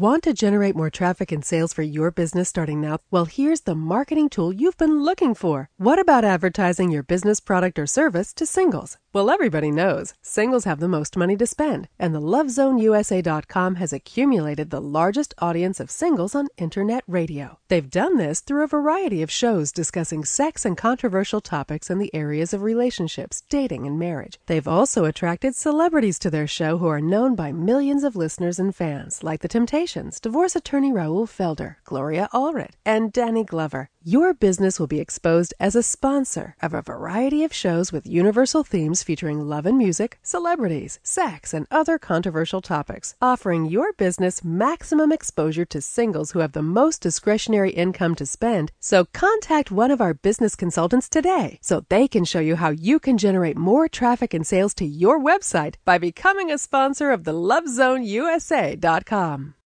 Want to generate more traffic and sales for your business starting now? Well, here's the marketing tool you've been looking for. What about advertising your business product or service to singles? Well, everybody knows singles have the most money to spend, and the LoveZoneUSA.com has accumulated the largest audience of singles on internet radio. They've done this through a variety of shows discussing sex and controversial topics in the areas of relationships, dating, and marriage. They've also attracted celebrities to their show who are known by millions of listeners and fans, like The Temptations, divorce attorney Raoul Felder, Gloria Allred, and Danny Glover. Your business will be exposed as a sponsor of a variety of shows with universal themes featuring love and music, celebrities, sex, and other controversial topics, offering your business maximum exposure to singles who have the most discretionary income to spend. So contact one of our business consultants today so they can show you how you can generate more traffic and sales to your website by becoming a sponsor of the LoveZoneUSA.com.